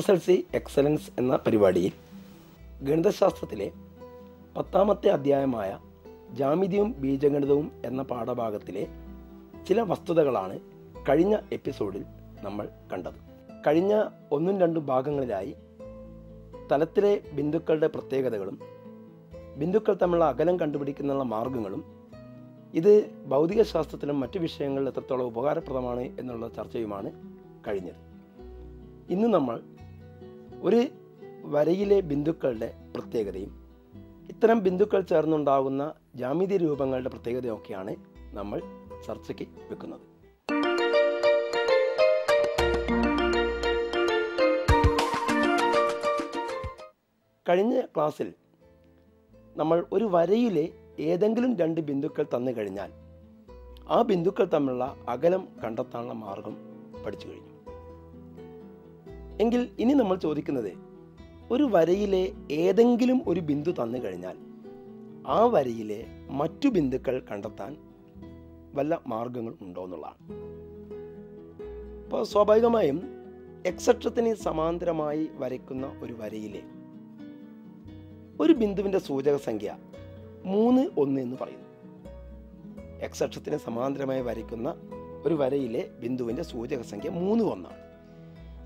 S L C excellence എന്ന പരിപാടിയിൽ ഗണിതശാസ്ത്രത്തിലെ പത്താമത്തെ അധ്യായമായ ജാമിതിയും ബീജഗണിതവും എന്ന പാഠഭാഗത്തിലെ ചില വസ്തുതകളാണ് കഴിഞ്ഞ എപ്പിസോഡിൽ നമ്മൾ കണ്ടത്. കഴിഞ്ഞ ഒന്നും രണ്ടും ഭാഗങ്ങളിലായി തലത്തിലെ ബിന്ദുക്കളുടെ പ്രത്യേകതകളും ബിന്ദുക്കൾ തമ്മിലുള്ള അകലം കണ്ടുപിടിക്കുന്നതിനുള്ള മാർഗങ്ങളും ഇത് ഭൗതിക ശാസ്ത്രത്തിലും മറ്റു വിഷയങ്ങളിൽ എത്രത്തോളം ഉപകാരപ്രദമാണ് എന്നുള്ള ചർച്ചയുമാണ് കഴിഞ്ഞത്. ഇന്ന് നമ്മൾ ഒരു വരയിലെ ബിന്ദുക്കളുടെ പ്രത്യേകതയും ഇത്തരം ബിന്ദുക്കൾ ചേർന്നുണ്ടാകുന്ന ജാമിതി രൂപങ്ങളുടെ പ്രത്യേകതയൊക്കെയാണ് നമ്മൾ ചർച്ചയ്ക്ക് വെക്കുന്നത്. കഴിഞ്ഞ ക്ലാസ്സിൽ നമ്മൾ ഒരു വരയിലെ ഏതെങ്കിലും രണ്ട് ബിന്ദുക്കൾ തന്നു കഴിഞ്ഞാൽ ആ ബിന്ദുക്കൾ തമ്മിലുള്ള അകലം കണ്ടെത്താനുള്ള മാർഗം പഠിച്ചു കഴിഞ്ഞു. എങ്കിൽ ഇനി നമ്മൾ ചോദിക്കുന്നത് ഒരു വരയിലെ ഏതെങ്കിലും ഒരു ബിന്ദു തന്നു കഴിഞ്ഞാൽ ആ വരയിലെ മറ്റു ബിന്ദുക്കൾ കണ്ടെത്താൻ വല്ല മാർഗങ്ങൾ ഉണ്ടോ എന്നുള്ളതാണ്. അപ്പോൾ സ്വാഭാവികമായും എക്സക്ഷത്തിന് സമാന്തരമായി വരയ്ക്കുന്ന ഒരു വരയിലെ ഒരു ബിന്ദുവിന്റെ സൂചക സംഖ്യ മൂന്ന് ഒന്ന് എന്ന് പറയുന്നു. എക്സക്ഷത്തിന് സമാന്തരമായി വരയ്ക്കുന്ന ഒരു വരയിലെ ബിന്ദുവിന്റെ സൂചക സംഖ്യ മൂന്ന് ഒന്നാണ്.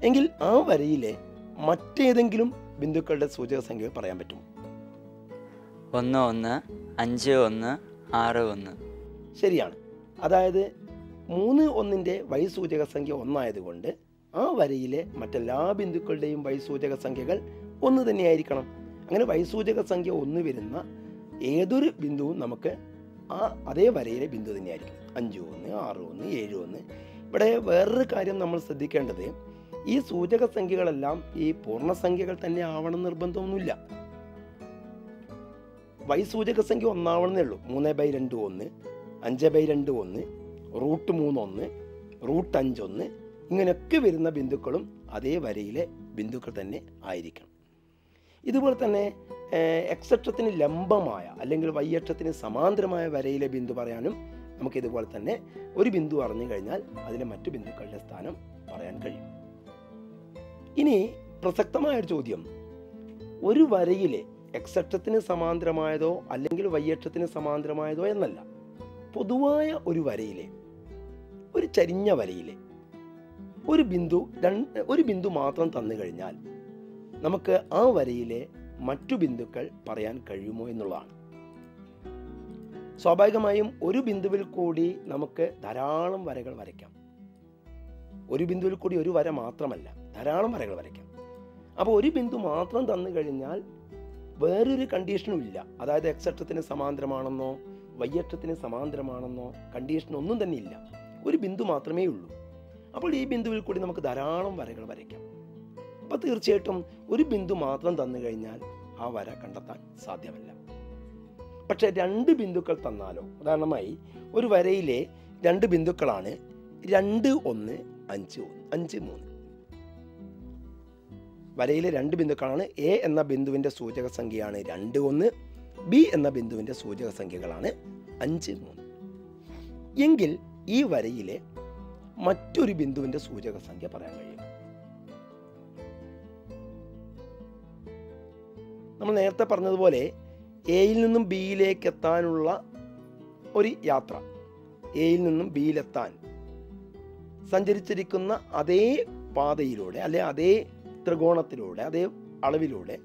എങ്കിൽ ആ വരയിലെ മറ്റേതെങ്കിലും ബിന്ദുക്കളുടെ സൂചക സംഖ്യ പറയാൻ പറ്റും. ഒന്ന് ഒന്ന് അഞ്ച് ഒന്ന് ആറ് ഒന്ന്. ശരിയാണ്. അതായത് മൂന്ന് ഒന്നിന്റെ വൈസൂചക സംഖ്യ ഒന്നായതുകൊണ്ട് ആ വരയിലെ മറ്റെല്ലാ ബിന്ദുക്കളുടെയും വൈസൂചക സംഖ്യകൾ ഒന്ന് തന്നെയായിരിക്കണം. അങ്ങനെ വൈസൂചക സംഖ്യ ഒന്ന് വരുന്ന ഏതൊരു ബിന്ദുവും നമുക്ക് ആ അതേ വരയിലെ ബിന്ദു തന്നെയായിരിക്കും. അഞ്ച് ഒന്ന് ആറ് ഒന്ന് ഏഴ് ഒന്ന്. ഇവിടെ വേറൊരു കാര്യം നമ്മൾ ശ്രദ്ധിക്കേണ്ടത് ഈ സൂചക സംഖ്യകളെല്ലാം ഈ പൂർണസംഖ്യകൾ തന്നെ ആവണം നിർബന്ധമൊന്നുമില്ല. വൈ സൂചക സംഖ്യ ഒന്നാവണമെന്നേ ഉള്ളൂ. മൂന്ന് ബൈ രണ്ട് ഒന്ന് അഞ്ച് ബൈ രണ്ട് ഒന്ന് റൂട്ട് മൂന്ന് ഒന്ന് റൂട്ട് അഞ്ച് ഒന്ന് ഇങ്ങനെയൊക്കെ വരുന്ന ബിന്ദുക്കളും അതേ വരയിലെ ബിന്ദുക്കൾ തന്നെ ആയിരിക്കണം. ഇതുപോലെ തന്നെ എക്സക്ഷത്തിന് ലംബമായ അല്ലെങ്കിൽ വയ്യക്ഷത്തിന് സമാന്തരമായ വരയിലെ ബിന്ദു പറയാനും നമുക്ക് ഇതുപോലെ തന്നെ ഒരു ബിന്ദു അറിഞ്ഞു കഴിഞ്ഞാൽ അതിലെ മറ്റു ബിന്ദുക്കളുടെ സ്ഥാനം പറയാൻ കഴിയും. ഇനി പ്രസക്തമായ ഒരു ചോദ്യം. ഒരു വരയിലെ എക്സക്ഷത്തിന് സമാന്തരമായതോ അല്ലെങ്കിൽ വയ്യക്ഷത്തിന് സമാന്തരമായതോ എന്നല്ല. പൊതുവായ ഒരു വരയിലെ ഒരു ചരിഞ്ഞ വരയിലെ ഒരു ബിന്ദു രണ്ട് ഒരു ബിന്ദു മാത്രം തന്നു കഴിഞ്ഞാൽ നമുക്ക് ആ വരയിലെ മറ്റു ബിന്ദുക്കൾ പറയാൻ കഴിയുമോ എന്നുള്ളതാണ്. സ്വാഭാവികമായും ഒരു ബിന്ദുവിൽ കൂടി നമുക്ക് ധാരാളം വരകൾ വരയ്ക്കാം. ഒരു ബിന്ദുവിൽ കൂടി ഒരു വര മാത്രമല്ല. ധാരാളം വരകൾ വരയ്ക്കാം. അപ്പോൾ ഒരു ബിന്ദു മാത്രം തന്നു കഴിഞ്ഞാൽ വേറൊരു കണ്ടീഷനും ഇല്ല. അതായത് എക്സക്ഷത്തിന് സമാന്തരമാണെന്നോ വയ്യക്ഷത്തിന് സമാന്തരമാണെന്നോ കണ്ടീഷൻ ഒന്നും തന്നെ ഇല്ല. ഒരു ബിന്ദു മാത്രമേ ഉള്ളൂ. അപ്പോൾ ഈ ബിന്ദുവിൽ കൂടി നമുക്ക് ധാരാളം വരകൾ വരയ്ക്കാം. അപ്പോൾ തീർച്ചയായിട്ടും ഒരു ബിന്ദു മാത്രം തന്നു കഴിഞ്ഞാൽ ആ വര കണ്ടെത്താൻ സാധ്യമല്ല. പക്ഷേ രണ്ട് ബിന്ദുക്കൾ തന്നാലോ? ഉദാഹരണമായി ഒരു വരയിലെ രണ്ട് ബിന്ദുക്കളാണ് രണ്ട് ഒന്ന് അഞ്ച് ഒന്ന് അഞ്ച് മൂന്ന്. വരയിലെ രണ്ട് ബിന്ദുക്കളാണ് എ എന്ന ബിന്ദുവിന്റെ സൂചക സംഖ്യയാണ് രണ്ട് ഒന്ന് ബി എന്ന ബിന്ദുവിന്റെ സൂചക സംഖ്യകളാണ് അഞ്ച് മൂന്ന്. എങ്കിൽ ഈ വരയിലെ മറ്റൊരു ബിന്ദുവിന്റെ സൂചക സംഖ്യ പറയാൻ കഴിയും. നമ്മൾ നേരത്തെ പറഞ്ഞതുപോലെ എയിൽ നിന്നും ബിയിലേക്ക് എത്താനുള്ള ഒരു യാത്ര എയിൽ നിന്നും ബിയിലെത്താൻ സഞ്ചരിച്ചിരിക്കുന്ന അതേ പാതയിലൂടെ അല്ലെ അതേ ത്രികോണത്തിലൂടെ അതേ അളവിലൂടെ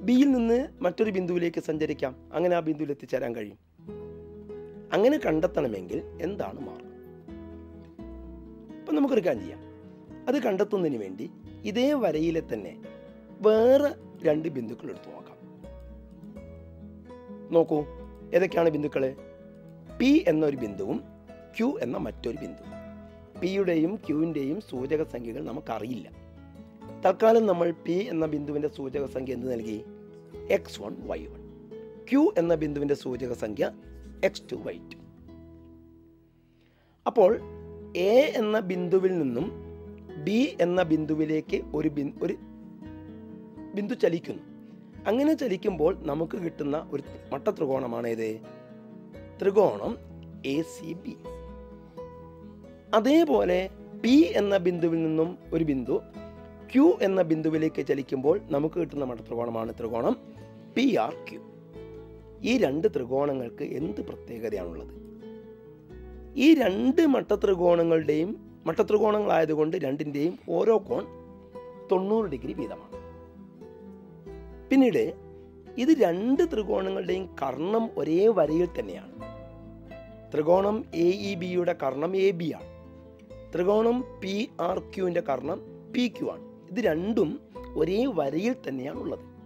ബിയിൽ നിന്ന് മറ്റൊരു ബിന്ദുവിലേക്ക് സഞ്ചരിക്കാം. അങ്ങനെ ആ ബിന്ദുവിൽ എത്തിച്ചേരാൻ കഴിയും. അങ്ങനെ കണ്ടെത്തണമെങ്കിൽ എന്താണ് മാർഗം? ഇപ്പം നമുക്കൊരു കാര്യം ചെയ്യാം. അത് കണ്ടെത്തുന്നതിന് വേണ്ടി ഇതേ വരയിലെ തന്നെ വേറെ രണ്ട് ബിന്ദുക്കൾ എടുത്തു നോക്കാം. നോക്കൂ ഏതൊക്കെയാണ് ബിന്ദുക്കൾ പി എന്നൊരു ബിന്ദുവും ക്യു എന്ന മറ്റൊരു ബിന്ദുവും. പിയുടെയും ക്യൂവിന്റെയും സൂചക സംഖ്യകൾ നമുക്കറിയില്ല. തൽക്കാലം നമ്മൾ പി എന്ന ബിന്ദുവിന്റെ സൂചക സംഖ്യ എന്ത് നൽകി? X one Y one Q എന്ന ബിന്ദുവിന്റെ സൂചക സംഖ്യ എക്സ് ടു വൈ ടു അപ്പോൾ എ എന്ന ബിന്ദുവിൽ നിന്നും ബി എന്ന ബിന്ദുവിലേക്ക് ഒരു ബിൻ ഒരു ബിന്ദു ചലിക്കുന്നു. അങ്ങനെ ചലിക്കുമ്പോൾ നമുക്ക് കിട്ടുന്ന ഒരു മട്ട ത്രികോണമാണ് ഏത്? ത്രികോണം എ സി ബി അതേപോലെ പി എന്ന ബിന്ദുവിൽ നിന്നും ഒരു ബിന്ദു ക്യു എന്ന ബിന്ദുവിലേക്ക് ചലിക്കുമ്പോൾ നമുക്ക് കിട്ടുന്ന മടത്രികോണമാണ് ത്രികോണം പി ആർ ക്യു ഈ രണ്ട് ത്രികോണങ്ങൾക്ക് എന്ത് പ്രത്യേകതയാണുള്ളത്? ഈ രണ്ട് മട്ടത്രികോണങ്ങളുടെയും മട്ടത്രികോണങ്ങളായതുകൊണ്ട് രണ്ടിന്റെയും ഓരോ കോൺ തൊണ്ണൂറ് ഡിഗ്രി വീതമാണ്. പിന്നീട് ഇത് രണ്ട് ത്രികോണങ്ങളുടെയും കർണം ഒരേ വരയിൽ തന്നെയാണ്. ത്രികോണം എ ഇ ബിയുടെ കർണം എ ബി ആണ്. ത്രികോണം P R ക്യുവിന്റെ Karnam P Q ആണ്. ഇത് രണ്ടും ഒരേ വരയിൽ തന്നെയാണ് ഉള്ളത്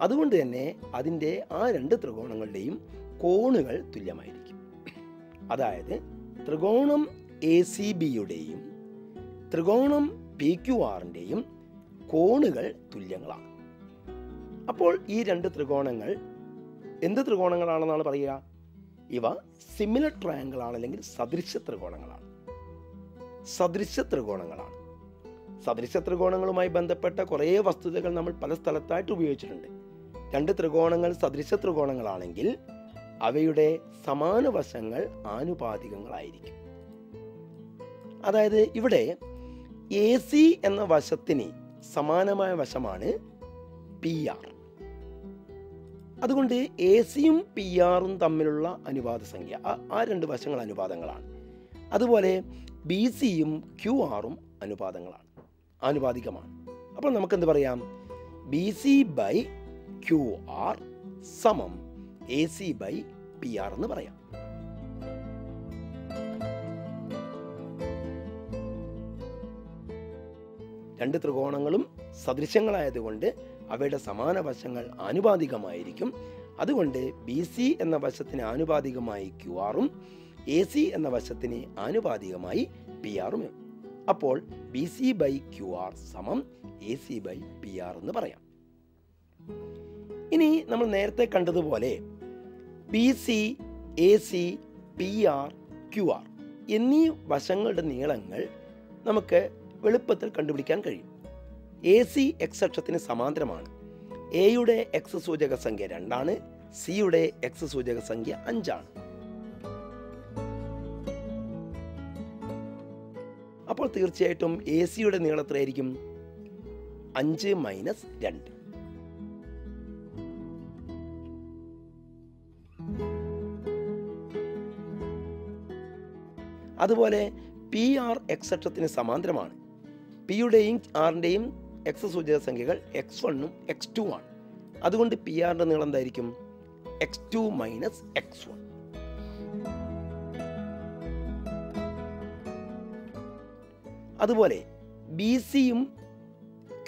അതുകൊണ്ട് തന്നെ അതിന്റെ ആ രണ്ട് ത്രികോണങ്ങളുടെയും കോണുകൾ തുല്യമായിരിക്കും. അതായത് ത്രികോണം എ സി ബിയുടെയും ത്രികോണം പി ക്യു ആറിന്റെയും കോണുകൾ തുല്യങ്ങളാണ്. അപ്പോൾ ഈ രണ്ട് ത്രികോണങ്ങൾ എന്ത് ത്രികോണങ്ങളാണെന്നാണ് പറയുക? ഇവ സിമിലർ ട്രയാങ്കിൾ ആണ് അല്ലെങ്കിൽ സദൃശ ത്രികോണങ്ങളാണ്. സദൃശ ത്രികോണങ്ങളാണ്. സദൃശ ത്രികോണങ്ങളുമായി ബന്ധപ്പെട്ട കുറേ വസ്തുതകൾ നമ്മൾ പല സ്ഥലത്തായിട്ട് ഉപയോഗിച്ചിട്ടുണ്ട്. രണ്ട് ത്രികോണങ്ങൾ സദൃശ ത്രികോണങ്ങളാണെങ്കിൽ അവയുടെ സമാന വശങ്ങൾ ആനുപാതികങ്ങളായിരിക്കും. അതായത് ഇവിടെ എ സി എന്ന വശത്തിന് സമാനമായ വശമാണ് പി ആർ അതുകൊണ്ട് എ സിയും പി ആറും തമ്മിലുള്ള അനുപാത സംഖ്യ ആ- രണ്ട് വശങ്ങൾ അനുപാതങ്ങളാണ്. അതുപോലെ ബി സിയും ക്യു ആറും അനുപാതങ്ങളാണ്. ആനുപാതികമാണ്. അപ്പോൾ നമുക്ക് എന്ത് പറയാം? B C by Q R സമം A C by P R എന്ന് പറയാം. രണ്ട് ത്രികോണങ്ങളും സദൃശങ്ങളായതുകൊണ്ട് അവയുടെ സമാന വശങ്ങൾ ആനുപാതികമായിരിക്കും. അതുകൊണ്ട് ബി സി എന്ന വശത്തിന് ആനുപാതികമായി ക്യു ആറും എ സി എന്ന വശത്തിന് ആനുപാതികമായി പി ആറും അപ്പോൾ B C by Q R സമം A C by P R എന്ന് പറയാം. ഇനി നമ്മൾ നേരത്തെ കണ്ടതുപോലെ B C A C P R Q R എന്നീ വശങ്ങളുടെ നീളങ്ങൾ നമുക്ക് എളുപ്പത്തിൽ കണ്ടുപിടിക്കാൻ കഴിയും. എ സി എക്സ് അക്ഷത്തിന് സമാന്തരമാണ്. എയുടെ എക്സ് സൂചക സംഖ്യ രണ്ടാണ് സിയുടെ എക്സ് സൂചക സംഖ്യ അഞ്ചാണ്. തീർച്ചയായിട്ടും എ സിയുടെ നീളം എത്രയായിരിക്കും? അഞ്ച് മൈനസ് രണ്ട്. അതുപോലെ പി ആർ എക്സ് അക്ഷത്തിന് സമാന്തരമാണ് പിയുടെയും ആറിന്റെയും എക്സ് സൂചക സംഖ്യകൾ എക്സ് വണ്ണും എക്സ് ടു ആണ്. അതുകൊണ്ട് പി ആറിന്റെ നീളം എന്തായിരിക്കും? X two minus X one. അതുപോലെ ബി സിയും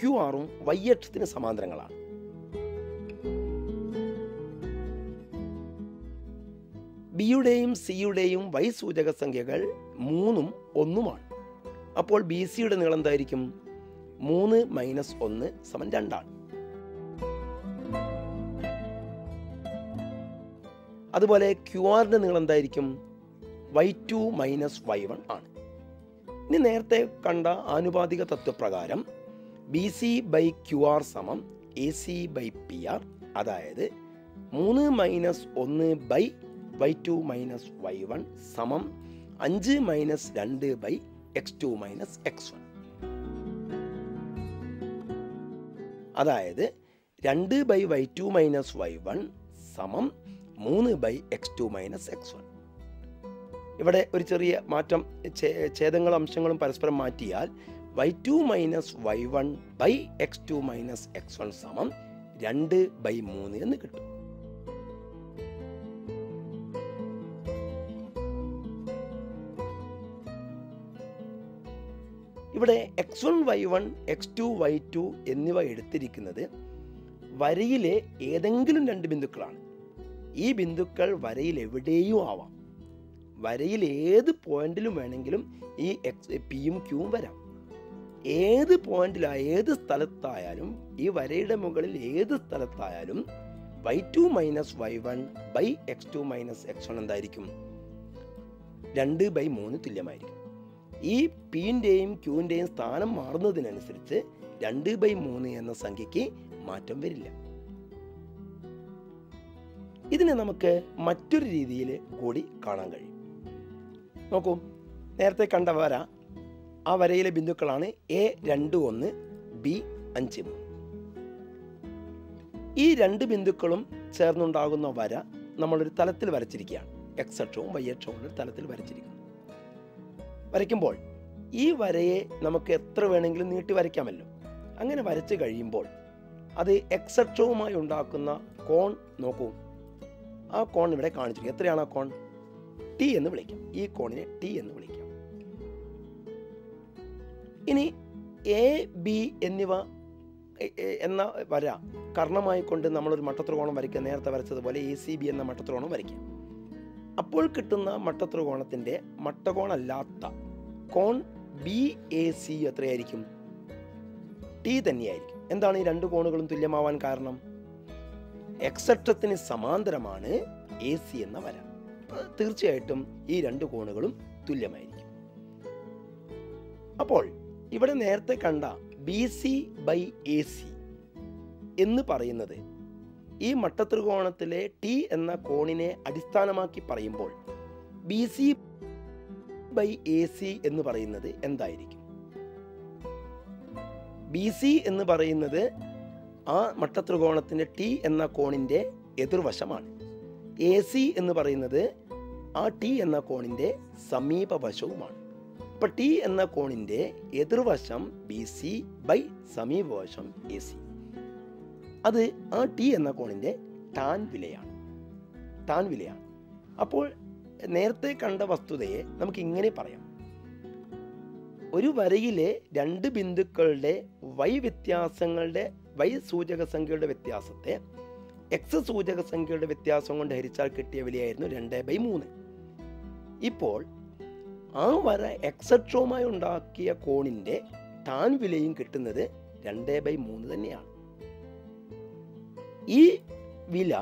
ക്യു ആറും വൈ അക്ഷത്തിന് സമാന്തരങ്ങളാണ്. ബിയുടെയും സിയുടെയും വൈ സൂചക സംഖ്യകൾ മൂന്നും ഒന്നുമാണ്. അപ്പോൾ ബി സിയുടെ നീളം എന്തായിരിക്കും? മൂന്ന് മൈനസ് ഒന്ന് സമം രണ്ടാണ്. അതുപോലെ ക്യു ആറിന്റെ നീളം എന്തായിരിക്കും? Y two minus Y one ആണ്. ഇനി നേരത്തെ കണ്ട ആനുപാതിക തത്വപ്രകാരം B C by Q R സമം A C by P R അതായത് മൂന്ന് മൈനസ് ഒന്ന് by Y two minus Y one സമം അഞ്ച് മൈനസ് രണ്ട് by X two minus X one അതായത് രണ്ട് by Y two minus Y one സമം മൂന്ന് by X two minus X one ഇവിടെ ഒരു ചെറിയ മാറ്റം ഛേദങ്ങളും അംശങ്ങളും പരസ്പരം മാറ്റിയാൽ Y two minus Y one by X two minus X one സമം രണ്ട് ബൈ മൂന്ന് എന്ന് കിട്ടും. ഇവിടെ X one Y one X two Y two എന്നിവ എടുത്തിരിക്കുന്നത് വരയിലെ ഏതെങ്കിലും രണ്ട് ബിന്ദുക്കളാണ്. ഈ ബിന്ദുക്കൾ വരയിൽ എവിടെയും ആവാം. വരയിൽ ഏത് പോയിന്റിലും വേണമെങ്കിലും ഈ എക്സ് പിയും ക്യൂവും വരാം. ഏത് പോയിന്റിലാ ഏത് സ്ഥലത്തായാലും ഈ വരയുടെ മുകളിൽ ഏത് സ്ഥലത്തായാലും Y two minus Y one by X two minus X one എന്തായിരിക്കും? രണ്ട് ബൈ മൂന്ന് തുല്യമായിരിക്കും. ഈ പിന്റെയും ക്യൂവിന്റെയും സ്ഥാനം മാറുന്നതിനനുസരിച്ച് രണ്ട് ബൈ മൂന്ന് എന്ന സംഖ്യയ്ക്ക് മാറ്റം വരില്ല. ഇതിനെ നമുക്ക് മറ്റൊരു രീതിയിൽ കൂടി കാണാൻ കഴിയും. നോക്കൂ നേരത്തെ കണ്ട വര ആ വരയിലെ ബിന്ദുക്കളാണ് എ രണ്ട് ഒന്ന് ബി അഞ്ച് ഈ രണ്ട് ബിന്ദുക്കളും ചേർന്നുണ്ടാകുന്ന വര നമ്മളൊരു തലത്തിൽ വരച്ചിരിക്കുകയാണ്. എക്സ് അക്ഷവും വൈ അക്ഷവും ഒരു തലത്തിൽ വരച്ചിരിക്കുന്നു. വരയ്ക്കുമ്പോൾ ഈ വരയെ നമുക്ക് എത്ര വേണമെങ്കിലും നീട്ടി വരയ്ക്കാമല്ലോ. അങ്ങനെ വരച്ച് കഴിയുമ്പോൾ അത് എക്സ് അക്ഷവുമായി ഉണ്ടാക്കുന്ന കോൺ നോക്കൂ. ആ കോൺ ഇവിടെ കാണിച്ചിരിക്കും എത്രയാണ് ആ കോൺ? ടി എന്ന് വിളിക്കാം. ഈ കോണിനെ ടി എന്ന് വിളിക്കാം. ഇനി എ ബി എന്നിവ എന്ന വര കർണമായി കൊണ്ട് നമ്മളൊരു മട്ടത്രികോണം വരയ്ക്കുക നേരത്തെ വരച്ചതുപോലെ എ സി ബി എന്ന മട്ടത്രികോണം വരയ്ക്കുക അപ്പോൾ കിട്ടുന്ന മട്ടത്രികോണത്തിന്റെ മട്ടകോണല്ലാത്ത കോൺ ബി എ സി എത്രയായിരിക്കും? ടി തന്നെയായിരിക്കും. എന്താണ് ഈ രണ്ട് കോണുകളും തുല്യമാവാൻ കാരണം? എക്സക്ഷത്തിന് സമാന്തരമാണ് എ സി എന്ന വര. തീർച്ചയായിട്ടും ഈ രണ്ട് കോണുകളും തുല്യമായിരിക്കും. അപ്പോൾ ഇവിടെ നേരത്തെ കണ്ട B C by A C എന്ന് പറയുന്നത് ഈ മട്ടത്രികോണത്തിലെ ടി എന്ന കോണിനെ അടിസ്ഥാനമാക്കി പറയുമ്പോൾ B C by A C എന്ന് പറയുന്നത് എന്തായിരിക്കും? ബി സി എന്ന് പറയുന്നത് ആ മട്ടത്രികോണത്തിന്റെ ടി എന്ന കോണിന്റെ എതിർവശമാണ്. എ സി എന്ന് പറയുന്നത് ആ ടി എന്ന കോണിന്റെ സമീപവശവുമാണ്. അപ്പം ടി എന്ന കോണിന്റെ എതിർവശം ബി സി ബൈ സമീപവശം എ സി അത് ആ ടി എന്ന കോണിന്റെ ടാൻ വിലയാണ്. ടാൻ വിലയാണ്. അപ്പോൾ നേരത്തെ കണ്ട വസ്തുതയെ നമുക്ക് ഇങ്ങനെ പറയാം. ഒരു വരയിലെ രണ്ട് ബിന്ദുക്കളുടെ വൈ വ്യത്യാസങ്ങളുടെ വൈ സൂചക സംഖ്യയുടെ വ്യത്യാസത്തെ എക്സ് സൂചക സംഖ്യയുടെ വ്യത്യാസം കൊണ്ട് ഹരിച്ചാൽ കിട്ടിയ വിലയായിരുന്നു രണ്ട് ബൈ മൂന്ന്. ഇപ്പോൾ ആ വര എക്സട്രോമായി ഉണ്ടാക്കിയ കോണിന്റെ ടാൻ വിലയും കിട്ടുന്നത് രണ്ട് ബൈ മൂന്ന് തന്നെയാണ്. ഈ വില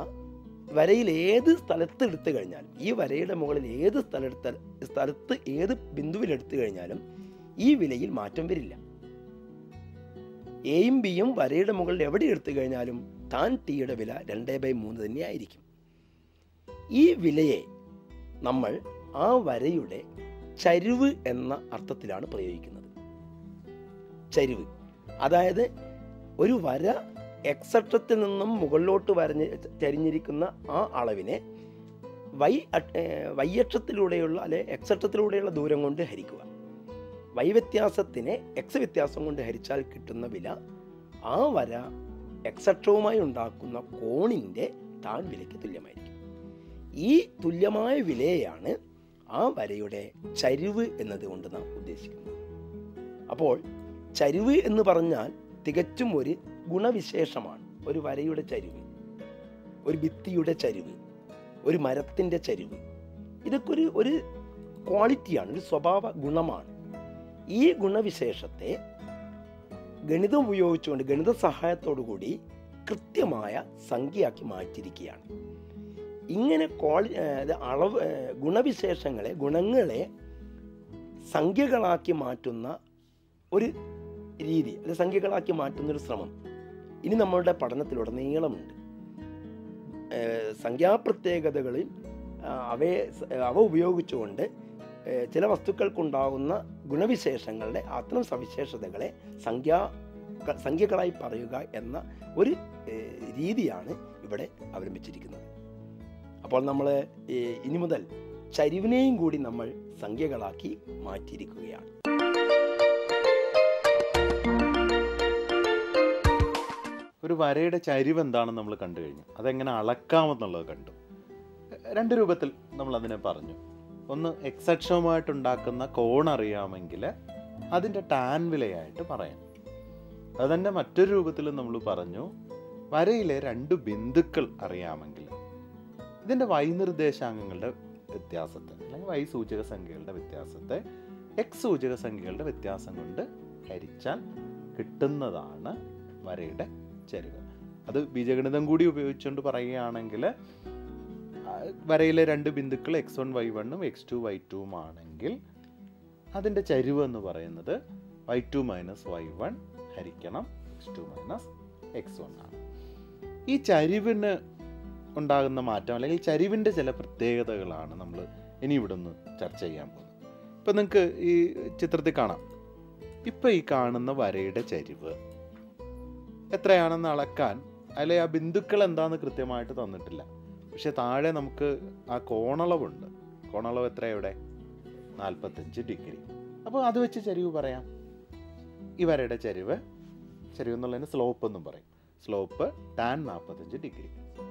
വരയിൽ ഏത് സ്ഥലത്ത് എടുത്തു കഴിഞ്ഞാലും ഈ വരയുടെ മുകളിൽ ഏത് സ്ഥലത്ത് സ്ഥലത്ത് ഏത് ബിന്ദുവിൽ എടുത്തു കഴിഞ്ഞാലും ഈ വിലയിൽ മാറ്റം വരില്ല. എയും ബിയും വരയുടെ മുകളിൽ എവിടെ എടുത്തു കഴിഞ്ഞാലും താൻ ടീയുടെ വില രണ്ട് ബൈ മൂന്ന് തന്നെയായിരിക്കും. ഈ വിലയെ നമ്മൾ ആ വരയുടെ ചരിവ് എന്ന അർത്ഥത്തിലാണ് പ്രയോഗിക്കുന്നത്. ചരിവ്. അതായത് ഒരു വര എക്സട്രത്തിൽ നിന്നും മുകളിലോട്ട് വരഞ്ഞ് ചരിഞ്ഞിരിക്കുന്ന ആ അളവിനെ വൈ വൈയക്ഷത്തിലൂടെയുള്ള അല്ലെ എക്സട്രത്തിലൂടെയുള്ള ദൂരം കൊണ്ട് ഹരിക്കുക. വൈ വ്യത്യാസത്തിനെ എക്സ് വ്യത്യാസം കൊണ്ട് ഹരിച്ചാൽ കിട്ടുന്ന വില ആ വര എക്സട്രവുമായി ഉണ്ടാക്കുന്ന കോണിന്റെ താൻ വിലയ്ക്ക് തുല്യമായിരിക്കും. ഈ തുല്യമായ വിലയാണ് ആ വരയുടെ ചരിവ് എന്നതുകൊണ്ട് നാം ഉദ്ദേശിക്കുന്നത്. അപ്പോൾ ചരിവ് എന്ന് പറഞ്ഞാൽ തികച്ചും ഒരു ഗുണവിശേഷമാണ്. ഒരു വരയുടെ ചരിവ് ഒരു ഭിത്തിയുടെ ചരിവ് ഒരു മരത്തിന്റെ ചരിവ്. ഇതൊക്കെ ഒരു ഒരു ക്വാളിറ്റിയാണ് ഒരു സ്വഭാവ ഗുണമാണ്. ഈ ഗുണവിശേഷത്തെ ഗണിതം ഉപയോഗിച്ചുകൊണ്ട് ഗണിത സഹായത്തോടു കൂടി കൃത്യമായ സംഖ്യയാക്കി മാറ്റിയിരിക്കുകയാണ്. ഇങ്ങനെ ക്വാളി അളവ് ഗുണവിശേഷങ്ങളെ ഗുണങ്ങളെ സംഖ്യകളാക്കി മാറ്റുന്ന ഒരു രീതി അല്ലെ സംഖ്യകളാക്കി മാറ്റുന്ന ഒരു ശ്രമം. ഇനി നമ്മളുടെ പഠനത്തിലുടനീളമുണ്ട് സംഖ്യാപ്രത്യേകതകളിൽ അവയെ അവ ഉപയോഗിച്ചുകൊണ്ട് ചില വസ്തുക്കൾക്കുണ്ടാകുന്ന ഗുണവിശേഷങ്ങളുടെ അത്തരം സവിശേഷതകളെ സംഖ്യാ സംഖ്യകളായി പറയുക എന്ന ഒരു രീതിയാണ് ഇവിടെ അവലംബിച്ചിരിക്കുന്നത്. അപ്പോൾ നമ്മൾ ഇനി മുതൽ ചരിവിനെയും കൂടി നമ്മൾ സംഖ്യകളാക്കി മാറ്റിയിരിക്കുകയാണ്. ഒരു വരയുടെ ചരിവ് എന്താണെന്ന് നമ്മൾ കണ്ടു കഴിഞ്ഞു? അതെങ്ങനെ അളക്കാമെന്നുള്ളത് കണ്ടു. രണ്ട് രൂപത്തിൽ നമ്മൾ അതിനെ പറഞ്ഞു. ഒന്ന് എക്സക്ഷമായിട്ടുണ്ടാക്കുന്ന കോൺ അറിയാമെങ്കിൽ അതിന്റെ ടാൻ വിലയായിട്ട് പറയാം. അത് തന്നെ മറ്റൊരു രൂപത്തിൽ നമ്മൾ പറഞ്ഞു വരയിലെ രണ്ട് ബിന്ദുക്കൾ അറിയാമെങ്കിൽ ഇതിന്റെ വൈനിർദ്ദേശാംഗങ്ങളുടെ വ്യത്യാസത്തെ അല്ലെങ്കിൽ വൈ സൂചക സംഖ്യകളുടെ വ്യത്യാസത്തെ എക്സ് സൂചക സംഖ്യകളുടെ വ്യത്യാസം കൊണ്ട് ഹരിച്ചാൽ കിട്ടുന്നതാണ് വരയുടെ ചരിവ്. അത് ബീജഗണിതം കൂടി ഉപയോഗിച്ചുകൊണ്ട് പറയുകയാണെങ്കിൽ വരയിലെ രണ്ട് ബിന്ദുക്കൾ എക്സ് വൺ വൈ വണ്ണും എക്സ് ടു വൈ ടുവും ആണെങ്കിൽ അതിന്റെ ചരിവ് എന്ന് പറയുന്നത് Y two minus Y one ഹരിക്കണം X two minus X one ആണ്. ഈ ചരിവിന് ഉണ്ടാകുന്ന മാറ്റം അല്ലെങ്കിൽ ചരിവിന്റെ ചില പ്രത്യേകതകളാണ് നമ്മൾ ഇനി ഇവിടെ ഒന്ന് ചർച്ച ചെയ്യാൻ പോകുന്നത്. ഇപ്പം നിങ്ങൾക്ക് ഈ ചിത്രത്തിൽ കാണാം. ഇപ്പം ഈ കാണുന്ന വരയുടെ ചരിവ് എത്രയാണെന്ന് അളക്കാൻ അല്ലെ ആ ബിന്ദുക്കൾ എന്താണെന്ന് കൃത്യമായിട്ട് തന്നിട്ടില്ല. പക്ഷെ താഴെ നമുക്ക് ആ കോണളവുണ്ട്. കോണളവ് എത്ര എവിടെ നാൽപ്പത്തഞ്ച് ഡിഗ്രി. അപ്പോൾ അത് വെച്ച് ചരിവ് പറയാം. ഇവരുടെ ചരിവ് ചരിവ് എന്നുള്ളതിന് സ്ലോപ്പ് എന്നും പറയും. സ്ലോപ്പ് ടാൻ നാൽപ്പത്തഞ്ച് ഡിഗ്രി.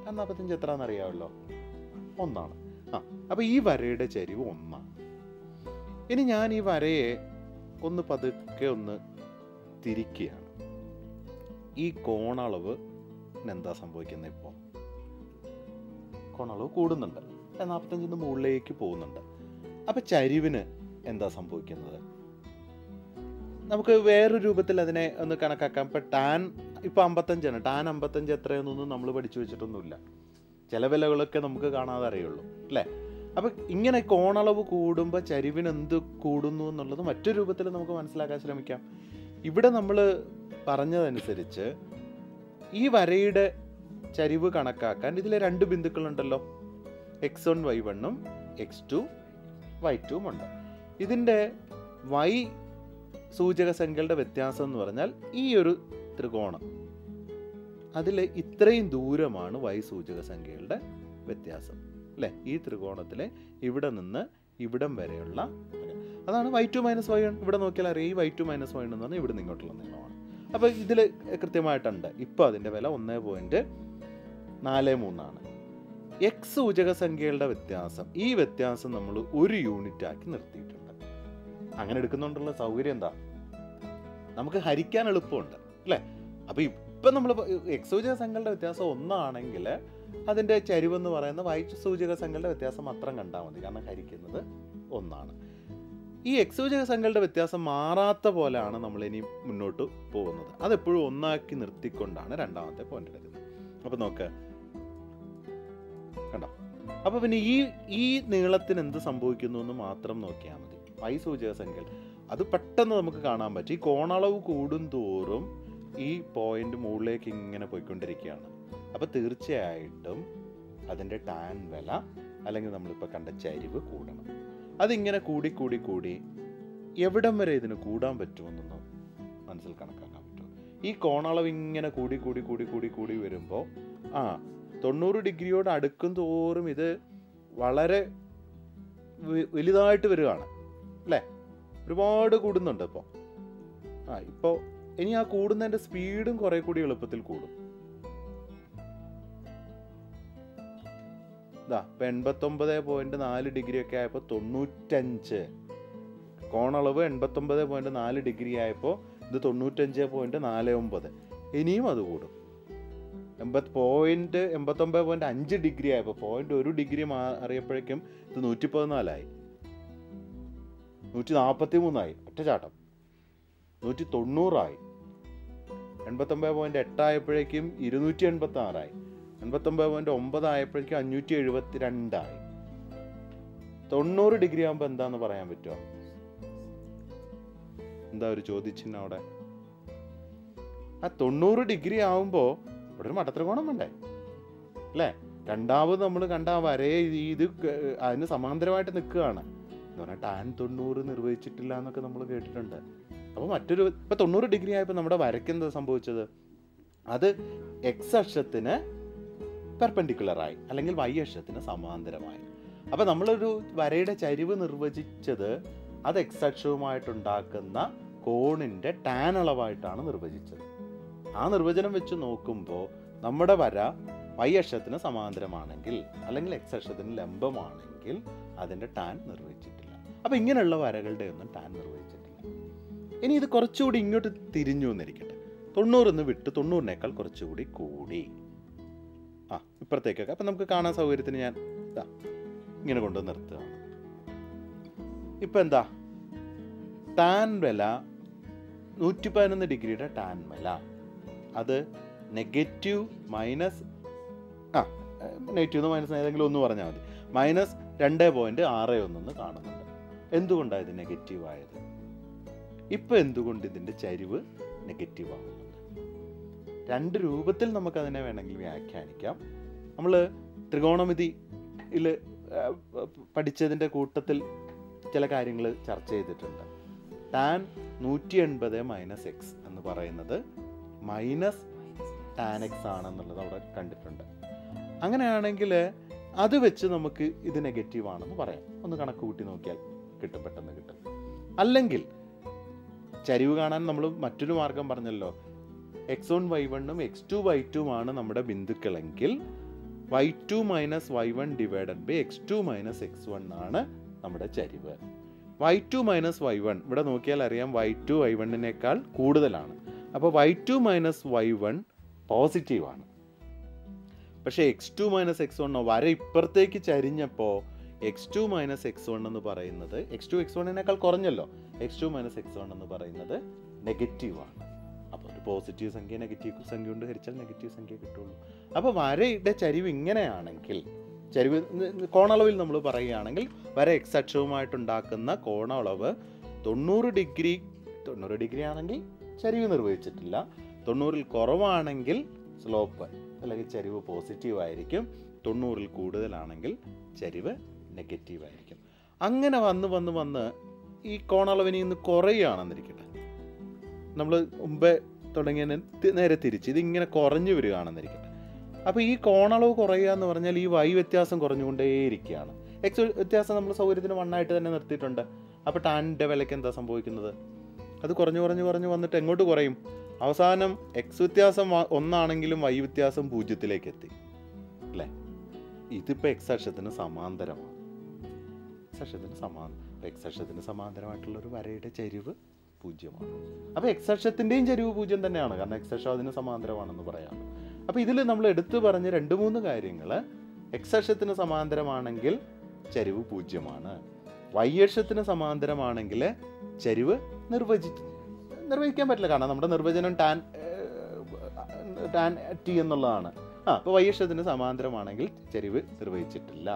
ടാൻ നാൽപ്പത്തഞ്ച് എത്രയാണെന്ന് അറിയാമല്ലോ? ഒന്നാണ്. ആ അപ്പോൾ ഈ വരയുടെ ചരിവ് ഒന്നാണ്. ഇനി ഞാൻ ഈ വരയെ ഒന്ന് പതുക്കെ ഒന്ന് തിരിക്കുകയാണ്. ഈ കോണളവ് എന്താ സംഭവിക്കുന്നത് ഇപ്പോൾ? കോണളവ് കൂടുന്നുണ്ട്. നാൽപ്പത്തഞ്ചിന് മുകളിലേക്ക് പോകുന്നുണ്ട്. അപ്പൊ ചരിവിന് എന്താ സംഭവിക്കുന്നത്? നമുക്ക് വേറൊരു രൂപത്തിൽ അതിനെ ഒന്ന് കണക്കാക്കാം. ഇപ്പൊ ടാൻ ഇപ്പൊ അമ്പത്തഞ്ചാണ്. ടാൻ അമ്പത്തഞ്ച് എത്രയെന്നൊന്നും നമ്മൾ പഠിച്ചു വെച്ചിട്ടൊന്നുമില്ല. ചില വിലകളൊക്കെ നമുക്ക് കാണാതെ അറിയുള്ളൂ അല്ലേ? അപ്പൊ ഇങ്ങനെ കോണളവ് കൂടുമ്പോൾ ചരിവിന് എന്ത് കൂടുന്നു എന്നുള്ളത് മറ്റൊരു രൂപത്തിൽ നമുക്ക് മനസ്സിലാക്കാൻ ശ്രമിക്കാം. ഇവിടെ നമ്മൾ പറഞ്ഞതനുസരിച്ച് ഈ വരയുടെ ചരിവ് കണക്കാക്കാൻ ഇതിലെ രണ്ട് ബിന്ദുക്കളുണ്ടല്ലോ. എക്സ് വൺ വൈ വണ്ണും എക്സ് ടു വൈ ടുവും ഉണ്ട്. ഇതിന്റെ വൈ സൂചക സംഖ്യകളുടെ വ്യത്യാസം എന്ന് പറഞ്ഞാൽ ഈ ഒരു ത്രികോണം. അതിൽ ഇത്രയും ദൂരമാണ് വൈ സൂചക സംഖ്യകളുടെ വ്യത്യാസം. അല്ലേ? ഈ ത്രികോണത്തിലെ ഇവിടെ നിന്ന് ഇവിടം വരെയുള്ള അതാണ് വൈ ടു മൈനസ് വൈ ഇവിടെ നോക്കിയാൽ അറിയാം ഈ വൈ ടു മൈനസ് വൈ എന്ന് പറഞ്ഞാൽ ഇവിടെ നിന്ന് ഇങ്ങോട്ടുള്ള നീളമാണ്. അപ്പോൾ ഇതിൽ കൃത്യമായിട്ടുണ്ട്. ഇപ്പോൾ അതിന്റെ വില ഒന്ന് പോയിന്റ് നാല് മൂന്നാണ്. എക്സ് സൂചക സംഖ്യകളുടെ വ്യത്യാസം. ഈ വ്യത്യാസം നമ്മൾ ഒരു യൂണിറ്റ് ആക്കി നിർത്തിയിട്ടുണ്ട്. അങ്ങനെ എടുക്കുന്നുണ്ടുള്ള സൗകര്യം എന്താ? നമുക്ക് ഹരിക്കാൻ എളുപ്പമുണ്ട് അല്ലേ? അപ്പൊ ഇപ്പൊ നമ്മൾ എക്സ് സൂചക സംഖ്യകളുടെ വ്യത്യാസം ഒന്നാണെങ്കിൽ അതിന്റെ ചരിവെന്ന് പറയുന്ന വൈറ്റ് സൂചക സംഖ്യകളുടെ വ്യത്യാസം മാത്രം കണ്ടാൽ മതി. കാരണം ഹരിക്കുന്നത് ഒന്നാണ്. ഈ എക്സ് സൂചക സംഖ്യകളുടെ വ്യത്യാസം മാറാത്ത പോലെയാണ് നമ്മൾ ഇനി മുന്നോട്ട് പോകുന്നത്. അതെപ്പോഴും ഒന്നാക്കി നിർത്തിക്കൊണ്ടാണ് രണ്ടാമത്തെ പോയിന്റ് എടുക്കുന്നത്. അപ്പൊ നോക്ക്. കണ്ടോ? അപ്പൊ പിന്നെ ഈ ഈ നീളത്തിന് എന്ത് സംഭവിക്കുന്നു എന്ന് മാത്രം നോക്കിയാൽ മതി. പൈ സൂചക സംഖ്യകൾ അത് പെട്ടെന്ന് നമുക്ക് കാണാൻ പറ്റും. ഈ കോണളവ് കൂടും തോറും ഈ പോയിന്റ് മുകളിലേക്ക് ഇങ്ങനെ പോയിക്കൊണ്ടിരിക്കുകയാണ്. അപ്പൊ തീർച്ചയായിട്ടും അതിന്റെ ടാൻ വില അല്ലെങ്കിൽ നമ്മളിപ്പോൾ കണ്ട ചരിവ് കൂടണം. അതിങ്ങനെ കൂടി കൂടി കൂടി എവിടം വരെ ഇതിന് കൂടാൻ പറ്റുമെന്നൊന്ന് മനസ്സിൽ കണക്കാക്കാൻ പറ്റുമോ? ഈ കോണളവ് ഇങ്ങനെ കൂടി കൂടി കൂടി കൂടി കൂടി വരുമ്പോൾ ആ തൊണ്ണൂറ് ഡിഗ്രിയോട് അടുക്കും തോറും ഇത് വളരെ വലുതായിട്ട് വരികയാണ്. അല്ലേ? ഒരുപാട് കൂടുന്നുണ്ട് ഇപ്പോൾ ആ ഇപ്പോൾ ഇനി ആ കൂടുന്നതിന്റെ സ്പീഡും കുറെ കൂടി എളുപ്പത്തിൽ കൂടും. ഇതാ ഇപ്പം എൺപത്തൊമ്പത് പോയിന്റ് നാല് ഡിഗ്രി ഒക്കെ ആയപ്പോൾ തൊണ്ണൂറ്റഞ്ച്. കോണളവ് എൺപത്തൊമ്പത് പോയിന്റ് നാല് ഡിഗ്രി ആയപ്പോൾ ഇത് തൊണ്ണൂറ്റഞ്ച് പോയിന്റ് നാല് ഒമ്പത്. ഇനിയും അത് കൂടും. എൺപത് പോയിന്റ് എൺപത്തൊമ്പത് പോയിന്റ് അഞ്ച് ഡിഗ്രി ആയപ്പോൾ പോയിന്റ് ഒരു ഡിഗ്രി മാറിയപ്പോഴേക്കും ഇത് നൂറ്റി പതിനാലായി നൂറ്റി നാൽപ്പത്തി മൂന്നായി ഒറ്റച്ചാട്ടം നൂറ്റി തൊണ്ണൂറായി എൺപത്തൊമ്പത് പോയിന്റ് എട്ടായപ്പോഴേക്കും ഇരുന്നൂറ്റി എൺപത്തി ആറായി എൺപത്തൊമ്പത് പോയിന്റ് ഒമ്പത് ആയപ്പോഴേക്കും അഞ്ഞൂറ്റി എഴുപത്തി രണ്ടായി തൊണ്ണൂറ് ഡിഗ്രി ആകുമ്പോൾ എന്താന്ന് പറയാൻ പറ്റുമോ എന്താ ഒരു ചോദിച്ചിന് അവിടെ? ആ തൊണ്ണൂറ് ഡിഗ്രി ആവുമ്പോൾ ഇവിടെ ഒരു മഠത്രികോണം വേണ്ടേ അല്ലേ? രണ്ടാമത് നമ്മൾ കണ്ട ആ വരയെ ഇത് അതിന് സമാന്തരമായിട്ട് നിൽക്കുകയാണ്. എന്ന് പറഞ്ഞാൽ ടാൻ തൊണ്ണൂറ് നിർവഹിച്ചിട്ടില്ല എന്നൊക്കെ നമ്മൾ കേട്ടിട്ടുണ്ട്. അപ്പോൾ മറ്റൊരു ഇപ്പം തൊണ്ണൂറ് ഡിഗ്രി ആയപ്പോൾ നമ്മുടെ വരയ്ക്കെന്താ സംഭവിച്ചത്? അത് എക്സ് അക്ഷത്തിന് പെർപെൻഡിക്കുലറായി അല്ലെങ്കിൽ വൈ അക്ഷത്തിന് സമാന്തരമായി. അപ്പം നമ്മളൊരു വരയുടെ ചരിവ് നിർവചിച്ചത് അത് എക്സ് അക്ഷവുമായിട്ടുണ്ടാക്കുന്ന കോണിന്റെ ടാൻ അളവായിട്ടാണ് നിർവചിച്ചത്. ആ നിർവചനം വെച്ച് നോക്കുമ്പോൾ നമ്മുടെ വര വൈ അക്ഷത്തിന് സമാന്തരമാണെങ്കിൽ അല്ലെങ്കിൽ എക്സ് അക്ഷത്തിന് ലംബമാണെങ്കിൽ അതിന്റെ ടാൻ നിർവഹിച്ചിട്ടില്ല. അപ്പം ഇങ്ങനെയുള്ള വരകളുടെ ഒന്നും ടാൻ നിർവഹിച്ചിട്ടില്ല. ഇനി ഇത് കുറച്ചുകൂടി ഇങ്ങോട്ട് തിരിഞ്ഞു എന്നിരിക്കട്ടെ തൊണ്ണൂറിന്ന് വിട്ട് തൊണ്ണൂറിനേക്കാൾ കുറച്ചുകൂടി കൂടി. ആ ഇപ്പുറത്തേക്കൊക്കെ. അപ്പം നമുക്ക് കാണാൻ സൗകര്യത്തിന് ഞാൻ ഇതാ ഇങ്ങനെ കൊണ്ട് നിർത്തുകയാണ് ഇപ്പം എന്താ? ടാൻ വില നൂറ്റി പതിനൊന്ന് ഡിഗ്രിയുടെ ടാൻ വില. അത് നെഗറ്റീവ് മൈനസ് ആ നെഗറ്റീവ് മൈനസ് ഏതെങ്കിലും ഒന്ന് പറഞ്ഞാൽ മതി. മൈനസ് രണ്ട് പോയിന്റ് ആറ് ഒന്നെന്ന് കാണുന്നുണ്ട്. എന്തുകൊണ്ടാണ് ഇത് നെഗറ്റീവ് ആയത്? ഇപ്പം എന്തുകൊണ്ട് ഇതിന്റെ ചരിവ് നെഗറ്റീവ് ആകുന്നുണ്ട് രണ്ട് രൂപത്തിൽ നമുക്കതിനെ വേണമെങ്കിൽ വ്യാഖ്യാനിക്കാം. നമ്മൾ ത്രികോണമിതിയിൽ പഠിച്ചതിന്റെ കൂട്ടത്തിൽ ചില കാര്യങ്ങൾ ചർച്ച ചെയ്തിട്ടുണ്ട്. ടാൻ നൂറ്റി എൺപത് മൈനസ് എക്സ് എന്ന് പറയുന്നത് മൈനസ് ടാൻ എക്സ് ആണെന്നുള്ളത് അവിടെ കണ്ടിട്ടുണ്ട്. അങ്ങനെയാണെങ്കിൽ അത് വെച്ച് നമുക്ക് ഇത് നെഗറ്റീവ് ആണെന്ന് പറയാം. ഒന്ന് കണക്ക് കൂട്ടി നോക്കിയാൽ കിട്ടും പെട്ടെന്ന് കിട്ടും. അല്ലെങ്കിൽ ചരിവ് കാണാൻ നമ്മൾ മറ്റൊരു മാർഗം പറഞ്ഞല്ലോ. എക്സ് വൺ വൈ വണ്ണും എക്സ് ടു വൈ ആണ് നമ്മുടെ ബിന്ദുക്കളെങ്കിൽ Y two minus Y one divided by X two minus X one ആണ് നമ്മുടെ ചരിവ്. Y two minus Y one ഇവിടെ നോക്കിയാൽ അറിയാം വൈ ടു വൈ വണ്ണിനേക്കാൾ കൂടുതലാണ്. അപ്പോൾ Y two minus Y one പോസിറ്റീവാണ് പക്ഷേ എക്സ് ടു മൈനസ് എക്സ് വണ്ണോ വര ഇപ്പുറത്തേക്ക് ചരിഞ്ഞപ്പോൾ X two minus X one എന്ന് പറയുന്നത് എക്സ് ടു എക്സ് വണ്ണിനേക്കാൾ കുറഞ്ഞല്ലോ. X two minus X one എന്ന് പറയുന്നത് നെഗറ്റീവാണ് അപ്പോൾ ഒരു പോസിറ്റീവ് സംഖ്യ നെഗറ്റീവ് സംഖ്യ കൊണ്ട് ഹരിച്ചാൽ നെഗറ്റീവ് സംഖ്യ കിട്ടുള്ളൂ. അപ്പോൾ വരയുടെ ചരിവ് ഇങ്ങനെയാണെങ്കിൽ ചരിവ് കോണളവിൽ നമ്മൾ പറയുകയാണെങ്കിൽ വര എക്സ് അക്ഷവുമായിട്ടുണ്ടാക്കുന്ന കോണളവ് തൊണ്ണൂറ് ഡിഗ്രി തൊണ്ണൂറ് ഡിഗ്രി ആണെങ്കിൽ ചരിവ് നിർവഹിച്ചിട്ടില്ല. തൊണ്ണൂറിൽ കുറവാണെങ്കിൽ സ്ലോപ്പ് അല്ലെങ്കിൽ ചരിവ് പോസിറ്റീവ് ആയിരിക്കും. തൊണ്ണൂറിൽ കൂടുതലാണെങ്കിൽ ചരിവ് നെഗറ്റീവ് ആയിരിക്കും. അങ്ങനെ വന്ന് വന്ന് വന്ന് ഈ കോണളവിനി ഇന്ന് കുറയുകയാണെന്നിരിക്കട്ടെ നമ്മൾ മുമ്പേ തുടങ്ങിയ നേരെ തിരിച്ച് ഇതിങ്ങനെ കുറഞ്ഞു വരികയാണെന്നിരിക്കട്ടെ. അപ്പോൾ ഈ കോണളവ് കുറയുക എന്ന് പറഞ്ഞാൽ ഈ വൈ വ്യത്യാസം കുറഞ്ഞുകൊണ്ടേയിരിക്കുകയാണ്. എക്സ് വ്യത്യാസം നമ്മൾ സൗകര്യത്തിന് വണ്ണായിട്ട് തന്നെ നിർത്തിയിട്ടുണ്ട്. അപ്പോൾ ടാന്റെ വിലയ്ക്ക് എന്താ സംഭവിക്കുന്നത്? അത് കുറഞ്ഞു കുറഞ്ഞു കുറഞ്ഞു വന്നിട്ട് എങ്ങോട്ട് കുറയും? അവസാനം എക്സ് വ്യത്യാസം ഒന്നാണെങ്കിലും വൈ വ്യത്യാസം പൂജ്യത്തിലേക്ക് എത്തി. അല്ലേ? ഇതിപ്പോൾ എക്സ് അക്ഷത്തിന് സമാന്തരമാണ്. എക്സ് അക്ഷത്തിന് സമാന്തരം എക്സ് അക്ഷത്തിന് സമാന്തരമായിട്ടുള്ള ഒരു വരയുടെ ചരിവ് പൂജ്യമാണ്. അപ്പോൾ എക്സ് അക്ഷത്തിന്റെയും ചരിവ് പൂജ്യം തന്നെയാണ്. കാരണം എക്സ് അക്ഷം അതിന് സമാന്തരമാണെന്ന് പറയാം. അപ്പോൾ ഇതിൽ നമ്മൾ എടുത്തു പറഞ്ഞ രണ്ട് മൂന്ന് കാര്യങ്ങൾ എക്സ് അക്ഷത്തിന് സമാന്തരമാണെങ്കിൽ ചരിവ് പൂജ്യമാണ്. വൈ അക്ഷത്തിന് സമാന്തരമാണെങ്കിൽ ചരിവ് നിർവചി നിർവചിക്കാൻ പറ്റില്ല. കാരണം നമ്മുടെ നിർവചനം ടാൻ ടാൻ ടി എന്നുള്ളതാണ്. ആ അപ്പോൾ വൈഷത്തിന് സമാന്തരമാണെങ്കിൽ ചരിവ് നിർവഹിച്ചിട്ടില്ല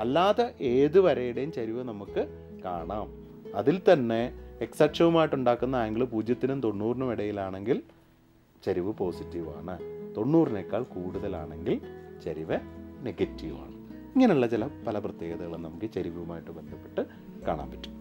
അല്ലാതെ ഏത് വരയുടെയും ചരിവ് നമുക്ക് കാണാം. അതിൽ തന്നെ എക്സ് അക്ഷവുമായിട്ടുണ്ടാക്കുന്ന ആംഗിൾ പൂജ്യത്തിനും തൊണ്ണൂറിനും ഇടയിലാണെങ്കിൽ ചരിവ് പോസിറ്റീവാണ് തൊണ്ണൂറിനേക്കാൾ കൂടുതലാണെങ്കിൽ ചരിവ് നെഗറ്റീവാണ് ഇങ്ങനെയുള്ള ചില പല പ്രത്യേകതകളും നമുക്ക് ചരിവുമായിട്ട് ബന്ധപ്പെട്ട് കാണാൻ പറ്റും.